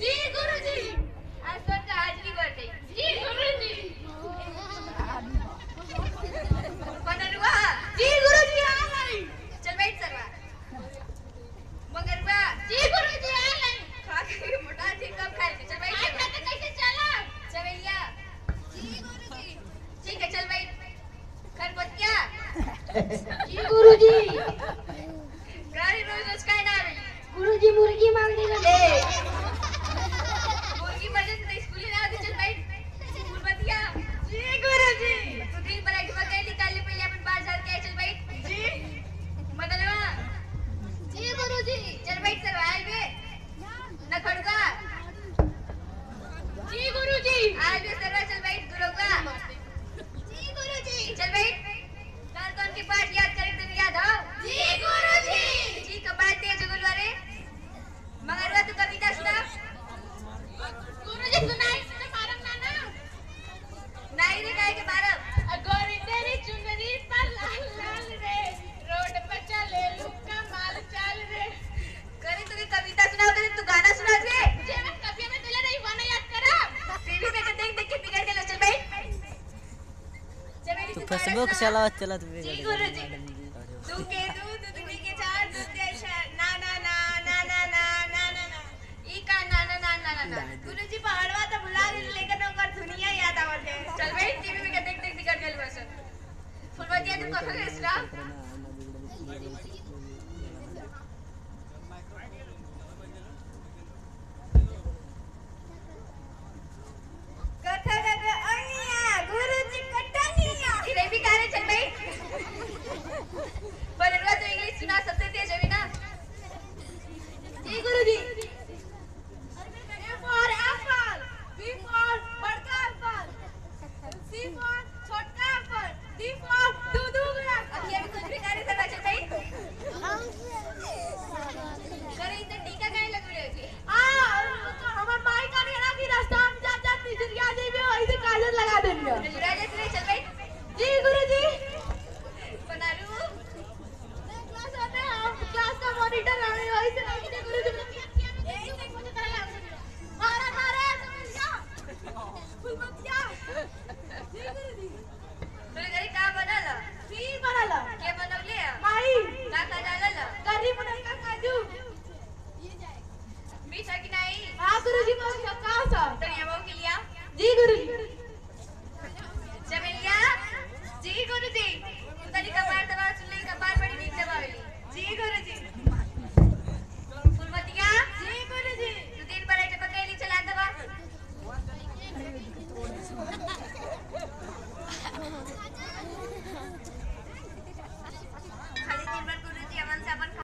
जी गुरु जी आसमान का तो आज की बात है। जी गुरु जी पनरुआ जी गुरु जी आ गई। चल बैठ सरवा। मगरवा। जी गुरु जी आ गई। खा के मोटा जी कब खाए चल बैठ सरवा। खाते कैसे चला? चवेलिया जी गुरु जी ठीक है चल बैठ। खरबतिया। जी गुरु जी गाड़ी रोज काय ना गुरु जी मुर्गी मांगने लगे तू फसबो के चला चला तू जी गुरु तू के दू तू तू के चार दू ते ना ना ना ना ना ना ना ना ना ई का ना ना ना ना ना गुरु जी पहाड़वा तो भुला दे लेकिन ओकर दुनिया याद आवत है चल बैठ टीवी में के देख देख कर गल बस फुलवतिया तू कखन rest salimos de la casa.